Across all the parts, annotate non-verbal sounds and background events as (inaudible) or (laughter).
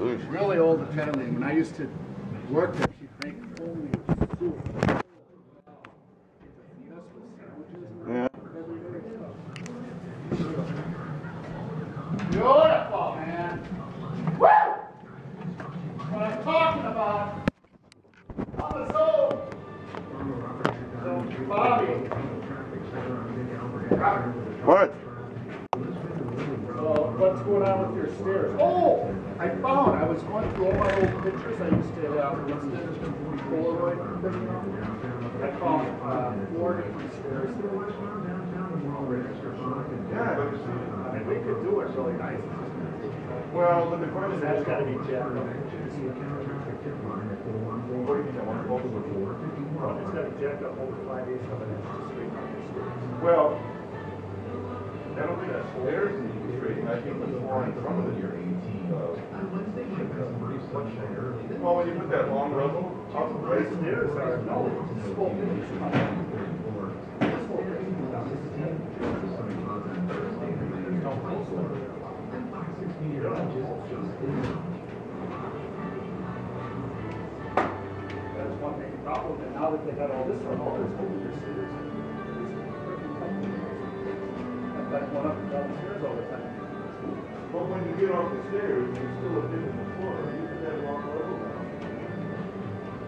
Oof. really old family. When I used to work there, she'd make homemade soup. Yeah. Beautiful, man. Woo! What I'm talking about. I'm a soul. So, Bobby. What? So, what's going on with your stairs? Oh, I was going through all my old pictures. I used to have listed Polaroid. I found uh, four different stairs. Yeah, I mean, we could do it really nice. well, but the question That's is, got to be jacked up. what do you mean, I want to focus on four? It's got to be jacked up over five eighths of an inch to straighten out your stairs. Well, Think that need to be straightened, I think the floor in front of here needs, uh, well, when you put that long level, up the Right thing whole thing is coming. That's one big problem, and now that they got all this on, all this like one up and down the stairs all the time. but when you get off the stairs, you still have dip in the floor, you put that long level down.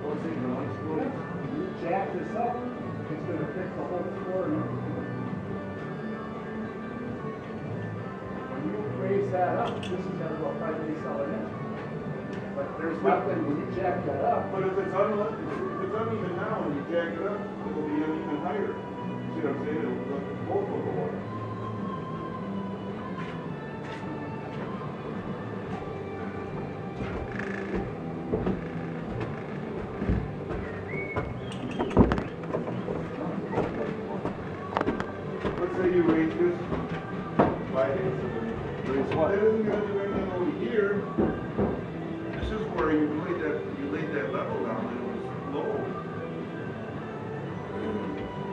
What's it, you unscrew it? You jack this up, it's gonna fix the whole floor. When you raise that up, this is gonna go five of an inch. But there's nothing, when you jack that up, But if it's uneven, if it's uneven now and you jack it up, it'll be uneven higher. See what I'm saying? It'll, both go up. By eighths of an inch. Raise what? That isn't gonna do anything over here. This is where you laid that, you laid that level down and it was low.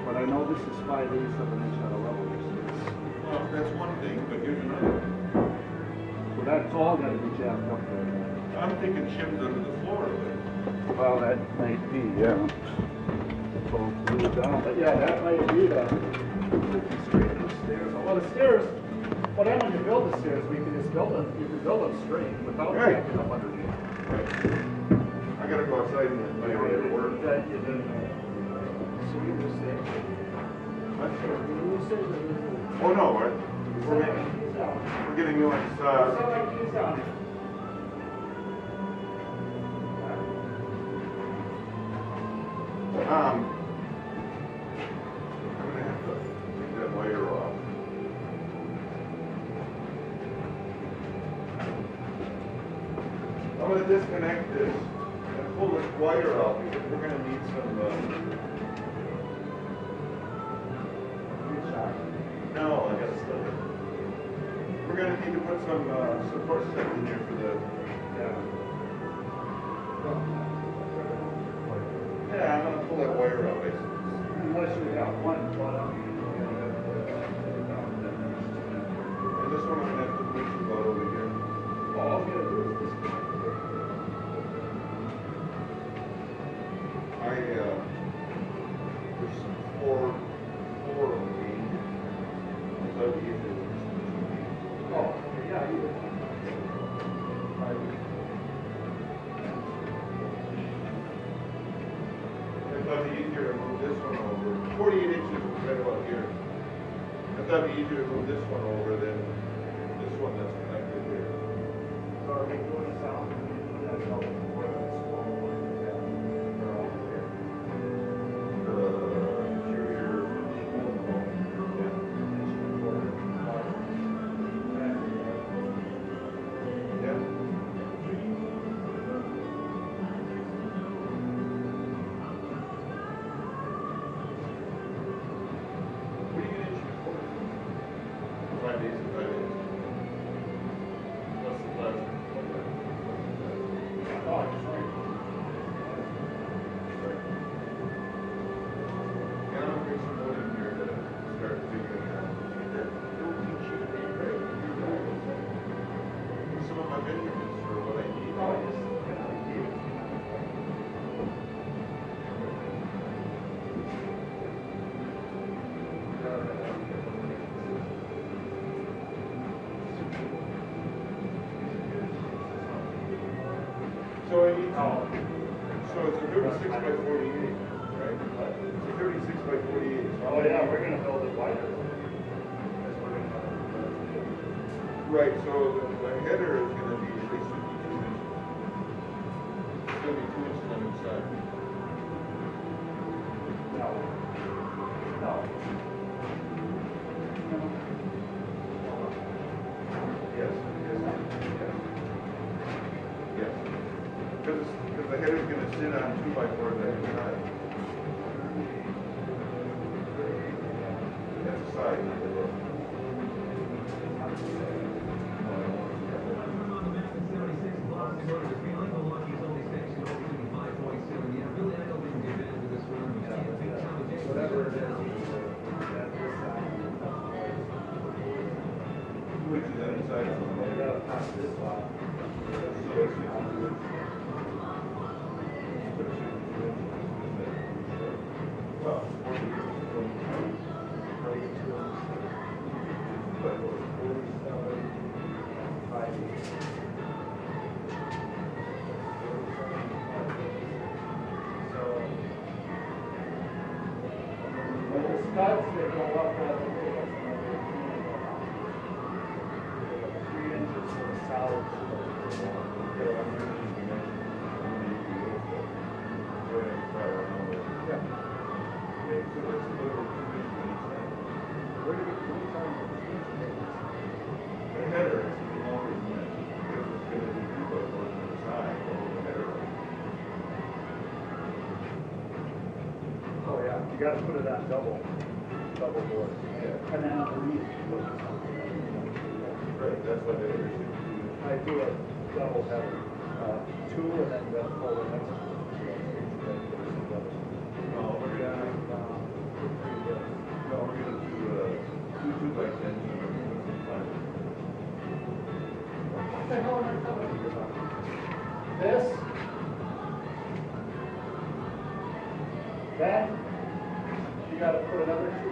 but I know this is five eighths of an inch on a level. Well, that's one thing, but here's another. So that's all gonna be jacked up there. I'm thinking shims under the floor, Well, that might be, yeah. So glue it down, but yeah, that might be the, straighten the stairs. Well, the stairs, well, then when you build the stairs, we can just build them, you can build them straight without Right. jacking up underneath. I gotta go outside and my way to work. That you didn't, so you just say, you say that. Oh, no, we're, we're getting, keys out. we're getting new ones, uh, out. um, I'm gonna disconnect this and pull this wire out because we're gonna need some, uh, no, I gotta still. We're gonna need to put some, uh, support sets in here for the, yeah, Yeah, I'm gonna pull that wire out, basically. Unless you got one, um, And this one I'm gonna have to push about over here. all you gotta do is just. Thought it'd be easier to move this one over. Forty-eight inches is right about here. I thought it'd be easier to move this one over than this one that's connected here. So are we doing this out? Days, 36 by 48, right? It's 36 by 48. Oh, yeah, we're going to build it wider. Right, so the, the header is going to be at least 52 inches. It's going to be 2 inches on each side. No. No. Yes, yes, yes. Yes. Because the header is going sit on uh, two by fours on the studs, they go up uh, that way. Uh, three inches the solid. You gotta put it on double, double board. Yeah. And then underneath. Right, that's why the header. I do a double header, uh, two and then the pull the next. one. No, we're gonna, no, we're gonna do, uh, two two by tens and we're gonna put some plywood. What the hell am I telling about? This. Then,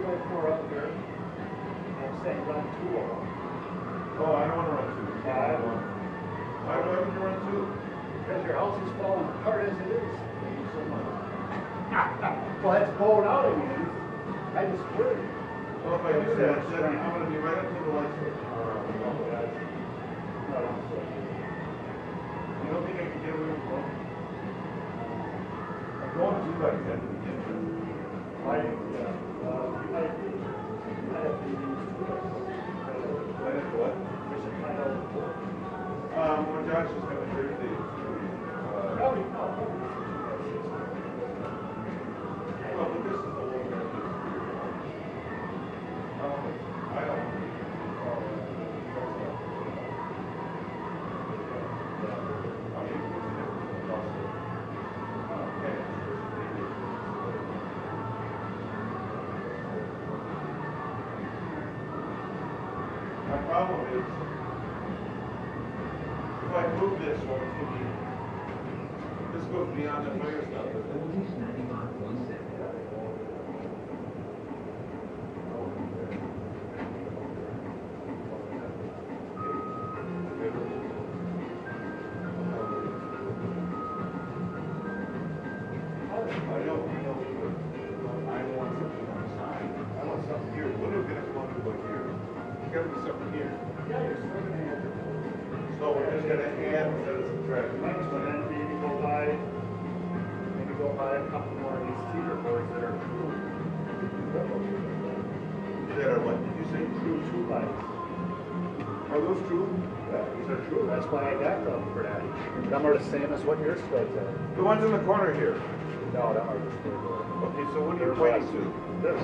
4.4 up here. I'm saying run two of them. Oh, I don't want to run two. Yeah, I don't want Why do I want to run two? Because your house is falling apart as it is. Thank you so much. (laughs) well, that's blowing out of you. I just worried. Well, if I do that, then I'm going to be right up to the lights. Oh, you don't think I can get away with one? Uh, I'm going to like that. Lighting, yeah. Problem is, if I move this one, this goes beyond the fire stuff? I know, Be something here. Yeah, you're still gonna have to. So we're just gonna add instead of subtract. Next one, then maybe go buy, maybe go buy a couple more of these cedar boards that are true. That are what, did you say? True two bys. Are those true? Yeah, these are true, that's why I got them for that. Them are the same as what yours studs are. The ones in the corner here. No, them are the. Okay, so what are you pointing to? This.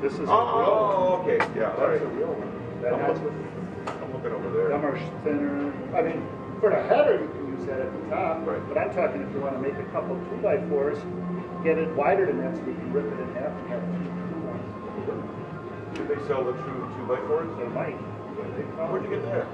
This is. Oh, oh, oh, okay, yeah, all That's right. a real one. That I'm has, looking, I'm looking over there. them are thinner, I mean, for the header, you can use that at the top. Right. But I'm talking if you wanna make a couple two by fours, get it wider than that so you can rip it in half and have two two ones. Do they sell the true two by fours? They might. Where'd you get that?